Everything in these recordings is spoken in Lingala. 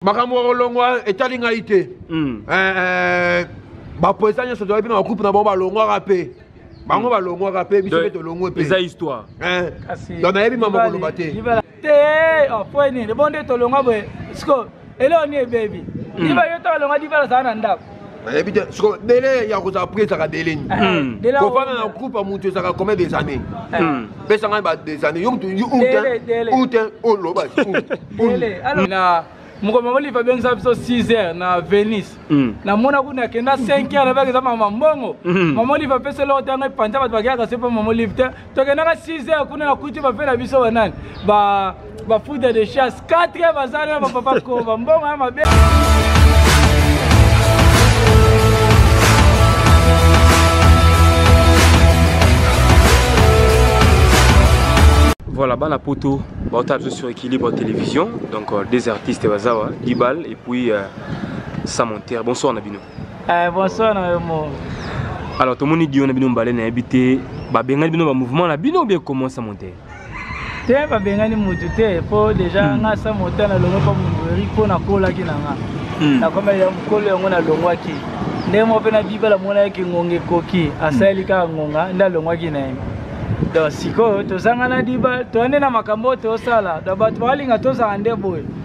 makambo ya kolongwa etali ngai te hmm. eh, eh, bapoesa nyonso tozali mpe na bagroupe na bango balongwaka mpe bango hmm. balongwaka mpe biso mpe tolongwe mpe eza histoire eh, donc nayebi mama koloba te te oh, po nini bo nde tolongwa boye siko eleo ni ebebi diva yo to alongwa diva azala na ndako nayebi te soko dele ya kozala prix ezalaka dele nini hmm. hmm. kofanda na groupe ya moto ezalaka combien des années hmm. pesa ngai ba des années yo moto ute oloba na mokolo mama lipa bengisa biso 6 heures na venise namona kuna akenda 5 heures nabaki eza mama mbongo mama olive apesa eloko te yango epanta bato bakeyaka se mpo mama olive te tokendaka 6 heures kuna na kuti bafe na biso banani ba bafuta de chasse 4 heures bazali na bapapa koba mbongo ya mabe voilà bana poto baotala biso sur équilibre télévision donc euh, deux artistes bazawa dibal et puis euh, samonter bonsoir na bino Eh, bonsoir na yo mo. Alors tomoni dio na bino mbale nayebi te babengani bino bamouvement na bino obi comment ça monte te babengani motu te mpo déjà hmm. nga sa mota nalongo mpo mondori mpo nakolaki na nga hmm. nakomaki ya mokolo yango nalongwaki ndenge moko mpe na bibala monayaki ngonga ekoki asaleli hmm. kaka ngonga nde alongwaki na ye donc sikoyo tozangana diba toyande na makambo oyo tosala donc bato balinga tozala nde boye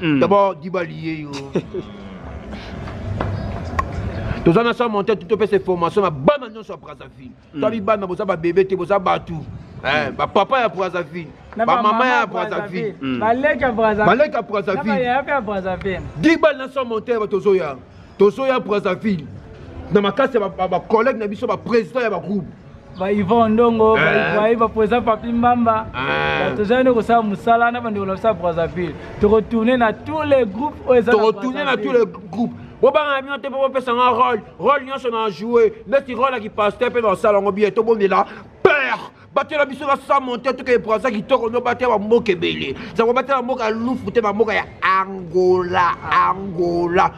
hmm. d'abord dibali ye yo toza na sa monte tu topesa formation na bana nyonso ya brazzaville hmm. tali bana boza babebe te boza bato eh, hmm. bapapa ya brazzaville bamama ya brazzaville baleki ya brazzaville dibali na sa monte bato ozoya tozoya brazzaville na makasi ya bacollègue na biso baprésident ya bagroupe ba Yvan Ndongo eh. ba Yvan Poza Papi Mbamba eh. toza nde kosala musala na bandeko na biso ya Brazzaville tokotourne na tous les groupes oyo eza tokotourne na tous les groupes bobanga bino te mpo bopesa nga role role nyonso na joue ndeti role ya kipaster mpe nasala yango biye tobondela père batela biso na sa monte tokende braza kitoko no batela bamboka ebele zango batela bamboka ya lufu te bamboka ya angola angola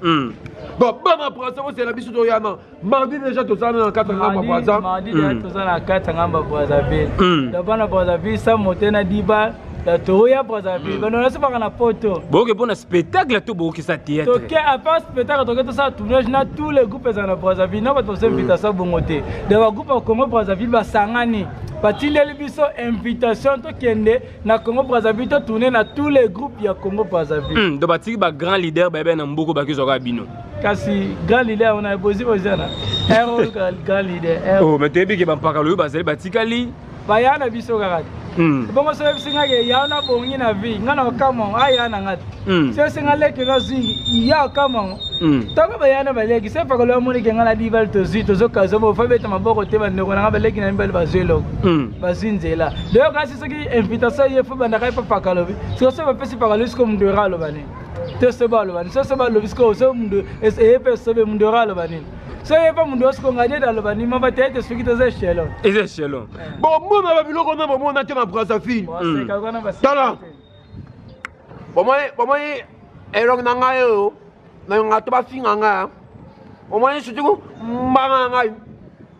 Hmm. Bon, bana braza bozela biso toyana mardi déjà tozala na kata ngamba braza mardi déjà hmm. tozala na kata ngamba braza be da bana braza be sa mote na diba da toya braza be bana na sipaka na poto boke pona spectacle to boke sa théâtre toke à part spectacle toke to sa tournage na tous les groupes za na braza be na ba to s'invita sa bongo te da ba groupe Congo braza be ba sangani batindeli biso invitation tokende na congo brazzaville to tourne na tous les groupes ya congo brazzaville hmm, donc batiki ba grand leader bayebai na mboko bakizoka bino kasi grand leader wana bozi ozana grand leader oh, mais toyebi ke bampakalo oyo bazali batikali baya na biso kaka hmm. bongo soki ebisi nga ke ya na bongi na vie nga na okamango aya na nga te hmm. soki esinga leki nazwi ya okamango ntango baya na baleki se pakalo amonike nga na bibale tozwi tozokazoma ofa beta maboko te bandeko na nga baleki na mibale bazwi eloko bazwi nzela soki invitation ye fo bandaka ye mpe paka alobi siko so bapesi paka alobi siko mundora aloba nini to so baloba nini so so balobi siko so mundu eye mpe sobe mundora aloba nini so ye mpe mundu osi konga nini aloba nini mama te ete soki toza echelon eza echelon bomona babiloko na bomona te na brazzaville tala bomoni elongi na ngai oyo nayonga to bafinga ngai omoni sutuku mbanga na ngai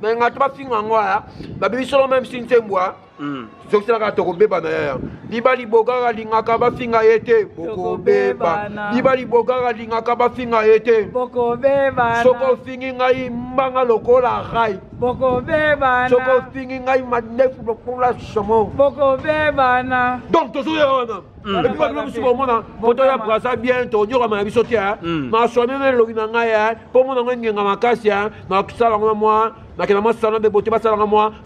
nayonga to bafinga ngai babibi solo meme si nsembwa Mm. zokisela kaka tokobebana yaya liba libogaka alingaka bafinga ye te bokobeba liba libogaka alingaka bafinga ye te bokobeba soki ofingi ngai mbanga lokola rai bokobebana soki ofingi ngai madefu lokola somo bokobebana donc tozoya wana mm. epuis babino mosusu komona poto ya brasa bien tonyokama na biso te mm. maswami na elobi na ngai mpo mona yango engenga makasi nakosala yango na mwa nakenda mwa salon de bote basalanga mwa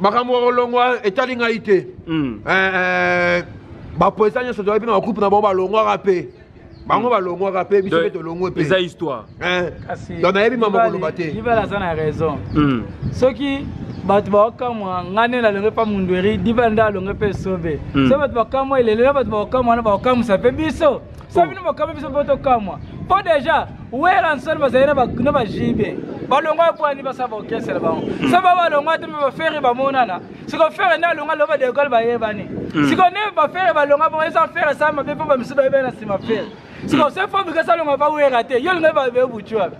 makambo ya kolongwa etali ngai te hmm. eh, eh, bapoesa nyonso tozali mpe na bagroupe na bango balongwaka mpe bango balongwaka mpe biso mpe tolongwe mpe eza histoire eh. donc nayebi mama koloba te libala aza na raison hmm. soki bato baokamwa ngai nde nalonge mpa mundueri diva nde alonge mpe esobe hmm. so bato bakamwa elelo na bato baokamwa wana baokamwisa mpe biso sa bino mokama biso mpo tokamwa mpo deja wera nsoni bazali na bajibe balongwa mpo ani basala baokese na bango hmm. so ba balongwa te mpe bafere bamonana siko fere nde alonga longo badekole bayebani hmm. siko nde bafere balonga bongo eza fere sa mabe mpo bamisusu bayebani na nsima fere siko hmm. se fo bikasa longa bawera te yo longa babe butu wapi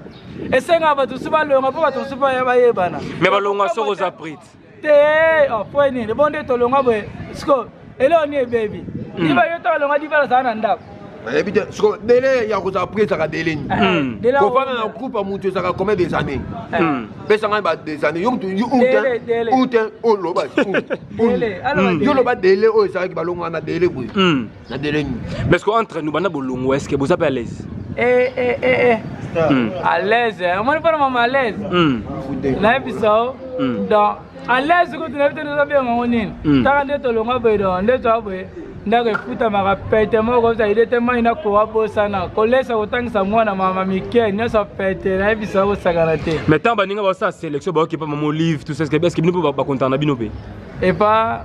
esengaka bato mosusu balonga mpo bato mosusu bayebana me balonga soko oza prite te oh, po nini bo nde tolonga boye siko eloko nini ebebi hmm. diva yo to olonga diva azala na ndako nayebi te siko dele ya kozala pri ezalaka dele nini hmm. hmm. kofanda na groupe ya motu ezalaka combien des années pesa ngai ba des années yo motu ute oloba yo oloba dele oyo ezalaki balongo wana dele boye na deleni mais ce que entre nous banda bolongwa est ce que boza pe à l'aise eh eh eh eh hmm. à l'aise hein. omoni mpona mama à l'aise hmm. nayebisa o hmm. donc à l'aise kutu nayebi te toza benga ngo nini taka nde tolongwa boye donc nde toa boye ndako efutamaka pete moko kozala ide te mai nakowa bosana kolesa kotangisa mwana mama mike nyonso pete nayebisa kosakana te mais ntango baninga basala sélection baokipa mama olive tout ça eske bino mpe bakontana na bino mpe epa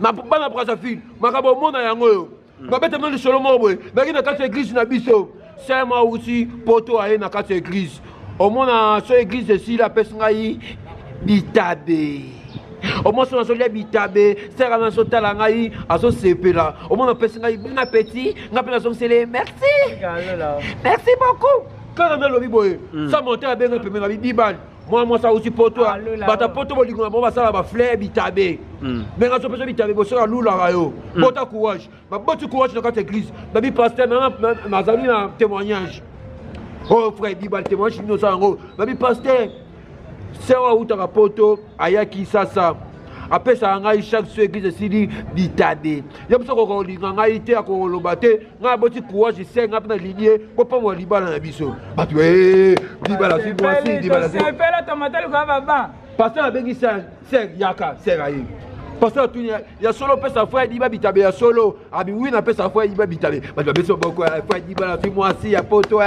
na bana brazzaville makambo omona yango oyo hmm. babeta bino lisolo moko boye naki na kati ya eglise na biso sema auti poto aye na kati ya eglise omona so eglise esili apesi ngai bitabe omoso nazolya bitabe sera nazotala ngai azosepela omona apesi ngai bon appetit ngai mpe nazongisele merci merci beaucoup kaka nalobi boye hmm. sa monte abenga pembe na bidibani mwana mwasi awuti poto ah, bato ya poto bolingo na bango basala bafleur bitabe hmm. ndenge azo mpenza bitabe bosoki alulaka yo hmm. bota courage baboti courage na kati ya église babi paster nazali na témoignage oyo oh, frère biba témoignage nini osala yango babi paster ser oyo awutaka poto ayaki sasa apesaka ngai chaque so église esili bitabe ye biso kokolinga ngai te akoloba te ngai aboti courage ese ngai mpe na lilie kopambola libala na biso bato ee libala zwi mwasi libala zipela tomata likola baba pasteur abengi ser ser yaka ser aye pasteur atuni ya solo opesa frai diba bitabe ya solo abi wi napesa frai diba bitabe bato babesi boko frai diba na zwi mwasi ya poto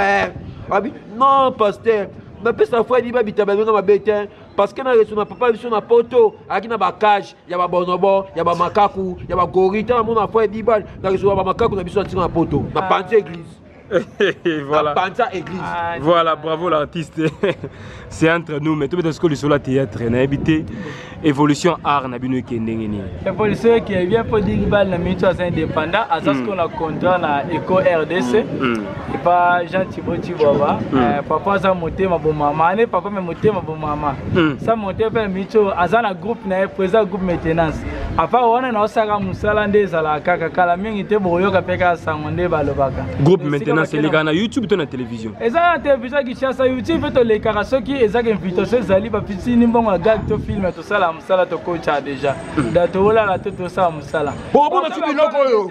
abi non pasteur napesa frai diba bitabe abenga mabe te parce que na resu na papa biso na poto ayaki na bacage ya babonobo ya bamakaku ya bagori ntango amona fo edibal nakizoba bamakaku na biso atika na poto na panzi église voilà. Panza église. Ah, voilà, bravo l'artiste. C'est entre nous, mais tout le monde sur la théâtre, on a évité évolution art na bino qui ndenge ni. Évolution qui est bien pour dire bal na minute à indépendant, à ce hmm. qu'on a contrat na Eco RDC. Mm. Mm. epa jean tibo tibwaba mm. eh, papa aza motema bomama ane papa me motema bomama mm. sa monte mpe mico aza na groupe na ye président groupe maintenance apart wana naosaka mosala nde ezalaka kaka kala mingi te bokoyoka mpe kaka sango nde balobaka groupe maintenance elekaka na youtube to na télévision eza na télévision ya kinshasa youtube mpe tolekaka soki ezaka invitation ezali bapitini mbongo ya gag to filme tosala mosala tokoca déjà mm. da towolala to tosala mosala bobo na soki biloko oyo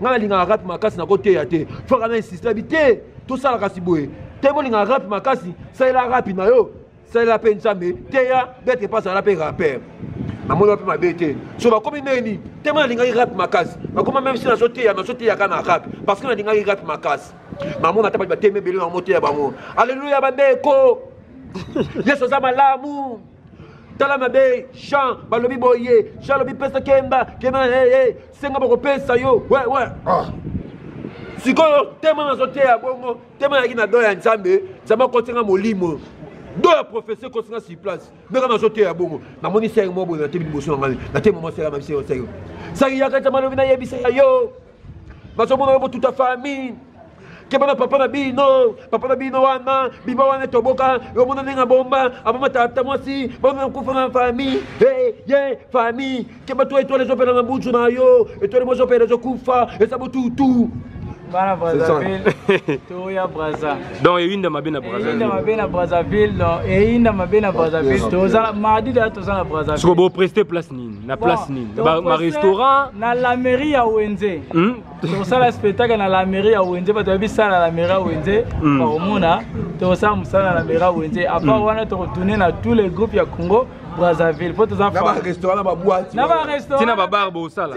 ngai nalingaka rap makasi nakoteya te faka na insiste bi te tosala kasi boye te bolingaka rap makasi salela rap na yo salela mpe nzambe teya bete mpe azala mpe rapere namoni wapi mabe te so bakomi neni te mona alingaki rap makasi bakoma meme si nazoteya nazoteyaka na rap parce que nalingaki rap makasi namona ata bato batemi ebele na moteya bango aleluya bandeko yesu aza malamu tala mabe jean balobi boye jean alobi pesa kemba kemba hey, hey. senga bakopesa yo we we ah. sikoyo tema nazoteya bongo tema yaki na do ya nzambe nzambe akotinga molimo do ya professeur kosinga sur place ndenge nazoteya bongo namoni senge mwa boye natebi liboso na ngai natema mwa sela mabiseo senge senge yaka nzambe alobi nayebisa ya yo bazomona botuta famille keba na papa na bino papa na bino wana biba wana toboka omona ndenge abomba aboma tata mwasi bana kufa na famille hey, ye famille keba to etwale ezopela na butu na yo etwale mozopela ezokufa eza botutu bana brazzaville toya brazza donc eyinda mabe na brazzaville mabe na brazzaville donc eyinda mabe na brazzaville tozala mardi daya toza na brazzaville soko bopreste place nini na place nini na restaurant na la mairie ya wenze hmm? tokosala spectacle na la mairie ya wenze bato bayebi sala la mairie ya wenze hmm. bakomona tokosala mosala na la mairie ya wenze apart hmm. wana tokotourne na tous les groupes ya congo brazzaville mpo toza na barestaurant na baboite na barestaurant tina babar bosala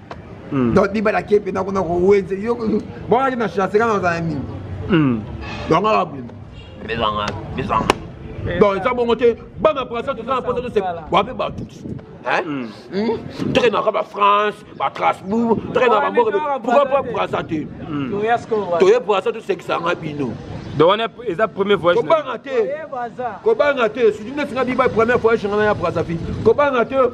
mm. donc libala ke mpenza kuna kowenze yo bonaki na chance kana ozala nini mm. donc kaka boye bizanga bizanga donc eza bongo te bana prasa toza na mposa tose wape bato mm. hmm? toke naka bafrance batrasbourg toke na bamboka pourkoi mpo prasa te toye prasa tosekisanga bino donc wana eza premier voyage kobanga te kobanga te soki ndesinga biba première voyage nga na ya brazzaville kobanga te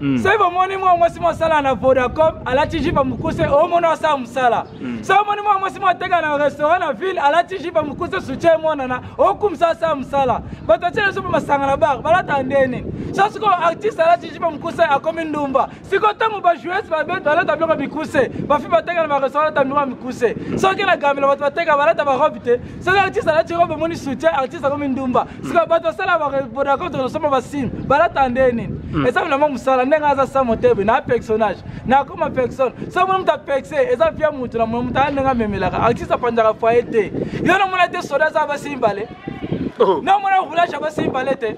Mm. soki bomoni mwa mwasi mosala na vodacom alati jipa mokuse omona asala mosala mm. soki omoni mwa mwasi moteka na restaurant na ville alati jipa mokuse soutien emonana okumisa asala mosala bato atie leso mpe masanga na bar balata nde nini so sikoyo artiste alati jipa mokuse akomi ndumba sikoyo ntango bajoues babeti balata biloko mikuse bafi bateka na barestaurant alata biloko mikuse soki na gambela bato bateka balata barobe te soki artiste alati robe omoni soutien artiste akomi ndumba sika bato basala barecontre losoma basine balata nde nini hmm. eza bilamba mosala ndenge aza sa motebe na personnage nakoma personne soki moni moto apexe eza via motu na moto aya ndenge amemelaka artiste apanzaka foye te yo namona te soda aza basi mbale oh. namona roulage ya basi mbale te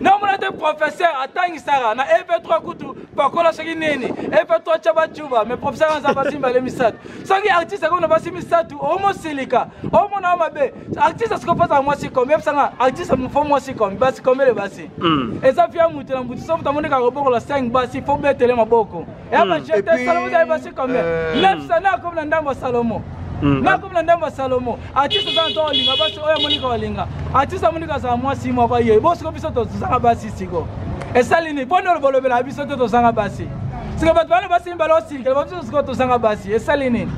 namona te professeur atangisaka na ep3 kutu pakola soki nini ep3 tya bacuba mais professeur aza basi mbale misato soki artiste akomi na basi misato omosilika omonao mabe artiste soki opasaka mwasi kombi yebisanga artiste fo mwasi kombi basi kombele basi hmm. eza fia moto na moto soki tamoni kaka kobokola 5 basi fo betele maboko ya bajete hmm. salomo ezali basi kombi nefsa euh, na akomi na ndambo ya salomo hmm. nakomi na ndambo ya salomo artiste eza na to olinga basi oyo amonika olinga artiste amonika azala mwasi moko ye bosiko biso tozanga basi siko esali nini mpo nde olobolobela biso te tozanga basi sika bato bana basi mibale osilikela babiso sikoyo tozanga basi esali nini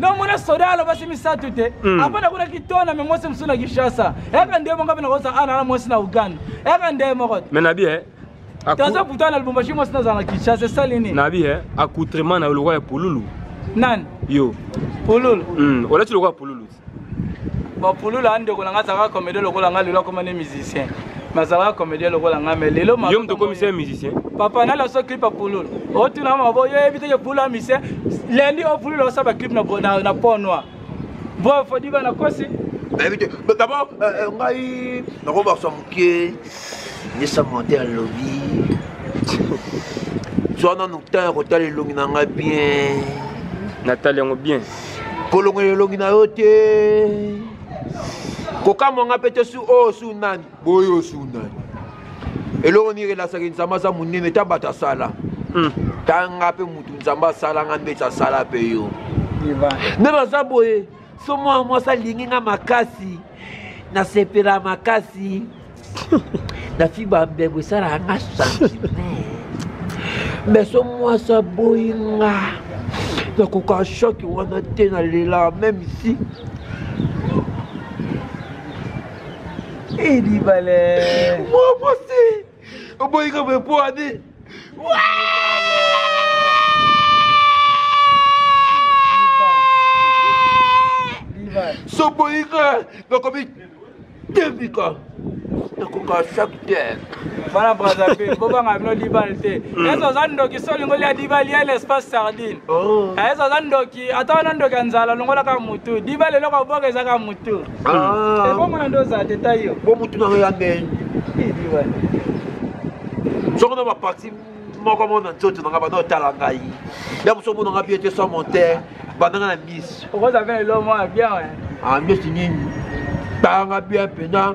no mona soda alo basi misato te hmm. apa nakuna kitona me mwasi mosusu na kinshasa yaka nde moko mpe nakosa ana na mwasi na uganda yaka nde moko me na bie taza kutana na lubumbashi mwasi nazala na kinshasa esali nini na bie accoutrement na yo lokola ya pululu nani yo pululu hmm, olati lokola pululu bapulula ya ndeko na ngai azalaka comédien lokola ngai lelo akoma nde musicien mais azalaka comédien lokola ngai mais lelo yo moto okomisi ya musicien papa na laso clip ya pululu otuna mama bo yo yebi te ke pululu ya musicien lendi o pululu osa baclip na pont noir bo fodi bana kosi nayebi te d'abord euh, euh, ngai nakobakusa moke nde samante alobi zwa nano ntango ya kotala elongi na ngai bien natali yango bien kolongola elongi na yo te kokamwa ngai mpe te su oyo oh, su nani boye oyo oh, su nani eloko nini elasaki nzambe aza monene ta bato asala hmm. tanga mpe motu nzambe asala ngai mbeti asala mpe yo nde baza boye so mwana mwasi alingi nga makasi nasepela makasi na fi bambebo esalaka nga sentiment mais so mwasi aboyi nga nakoka shoki wana te nalela meme si edibale mwa mwasi oboyi ka boye po ade soboyi ka nakomi tebika nakoka chaque terre bana brazzaville bobanga bino libal te eza oza ndoki solingo lia libal ya l'espace sardine eza oza ndoki ata wana ndoki ya nzala longola kaka motu diba lelo ka oboka eza kaka motu ah. ebomona nde ozala te ta yo bo motu nanga ya ndeni soko na baparti moko moko na nzoto nanga banda otala ngai ya mosu omona nga bie te so monter bandanga na miso okozala mpe lelo mwana bien ah, miso nini tanga bien mpenza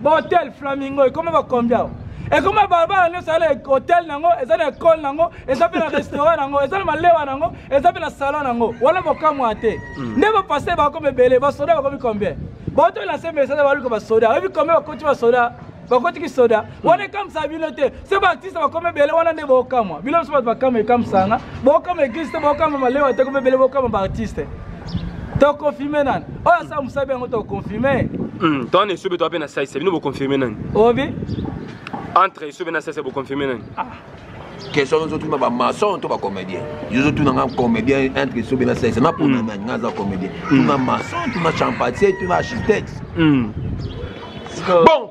bahotel flamingo ekoma bakombia ekoma balabala nyonso eza na hotel nango eza na ekole nango eza mpe na restaurant nango eza na malewa nango eza mpe na salon nango wana bokamwa te hmm. nde bapasteur bakomi ebele basoda bakomi combien baotola se message baluka basoda oyebi combien bakoti basoda bakotiki soda wana ekamwisa bino te se baartiste bakoma ebele wana nde bokamwa bino biso bato bakama ekamsanga bokama eglise te bokama malewa te koma ebele bokama baartiste tokonfirme nani oyo asala mosala yango tokonfirme hmm, to wana esobe to ape na saisa bino bokonfirme nani obi entre esobe na saisa bokonfirme nani ah. question oyo ozotuna bamason to bacomédien yozotuna nga comédien entre esobe na saisa napona hmm. nani nga aza comédien hmm. tuna mason tuna champatier tuna architecte bon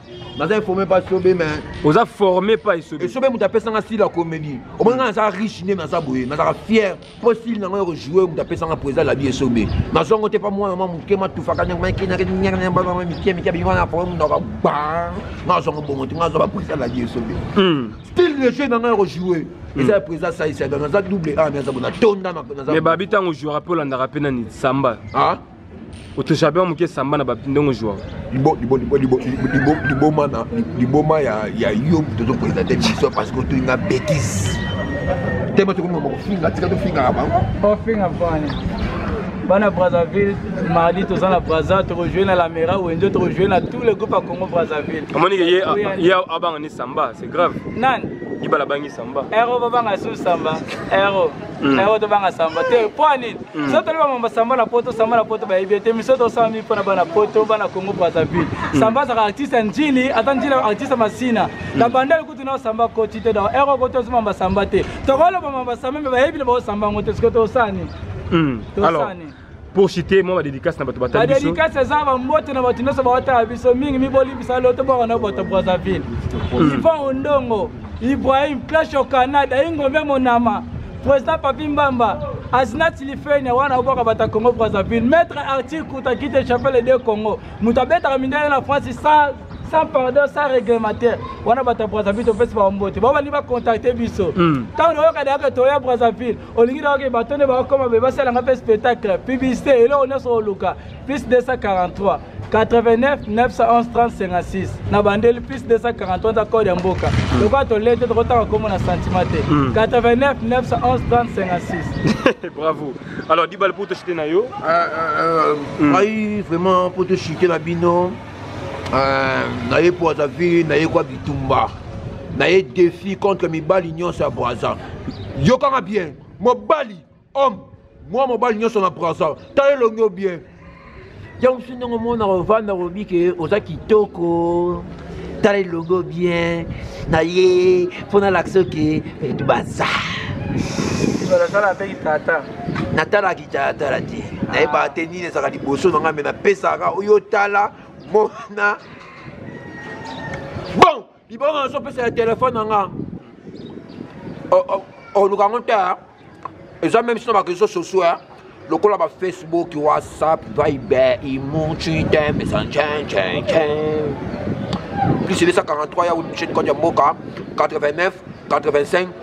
naza informe pa sobe me oza forme pa esobe esobe moto apesanga style ya comédie omoni nga naza riche nde naza boye nazalaka fier mpo style nango ya kojoue moto apesanga mpo eza labi esobe nazwa ngo te mpa mwana mwa moke matufaka mike mike abimi wana forme monaka ba nga nazwa ngo bongo te nga nazwa bapresa labi esobe hmm. style de jeu nanga ya kojoue hmm. eza ya présa saisada naza double a naza bona tonda naza mais babi ntango jouaka mpe olandaka mpe nani samba ah? otoshabe wa moke samba na ndongo joao liboma ya yo moto ozopresente biso parce que otoyinga bétise te bato komema kofinga tika tofingaka bango ofinga bani bana brazzaville mardi toza na brazza tokojoue na lamera wendio tokojoue na tout le groupe ya congo brazzaville omoni ke ye abanga ni samba c'est grave nani ibala bangi samba ero babanga su samba ero hmm. ero tobanga samba te mpo nini Mm. soki toloba mambo samba na poto samba na poto bayebi ete miso tosala mingi mpo na bana poto bana congo brazzaville mm. samba azaka artiste ya njili ata njili artiste ya masina mm. na bandali kutu nao samba koti te donc ero koti ozo mambo samba te tokoloba mambo samba me bayebi na baosamba yango te soki tosani tosani pour citer mwa badédicace na bato batali biso badédicace eza bambote na bato nyonso baotala biso mingi mibolimbisa loto bwaka na bato brazzaville ivan ondongo ibrahim clash au canada ingombe monama President Papi Mbamba, Azina Tilifenia, wana obaka bata Congo Brazzaville, Maître Arthur Kuta qui te chapelle de Congo, mutabeta kamindele na France sans sans pardon sans réglementaire wana bato ya brazzaville topesi bango mbote bango balingi bacontacte biso hmm. ntango nayoka dayaka toya brazzaville olingi nayoki bato nde bakokoma be basalanga mpe spectacle publicité eloko nyonso oluka plus 243 89 911 3056 na bandeli plus 243 za code ya mboka hmm. lokola tolei te tokotanga nkombo na sentiment te 89 911 3056 bravo alors dibale mpo toshite na yo ngai euh, euh, hmm. euh, vraiment mpo toshite na bino naye mpo aza vie naye kwa bitumba naye défi contre mibali nyonso ya braza yokanga bien mobali homme mwa mobali nyonso na braza ta elongi yo bien ya mosusu ndenge omona ovanda olobi ke oza kitoko tala elongi yo bien na ye mpo nalakisa oke etu eh, baza natalaka kitalatala te nayebaka te nini ezalaka liboso na ngai me napesaka oyo tala mona bon libongo nazopesa ya telefone na nga oluka yango te eza meme sino bareseau sociaux eh. lokola bafacebook whatsapp vibe imo twitter messenger plus elesa 43 ya wimchen kod ya mboka 89 85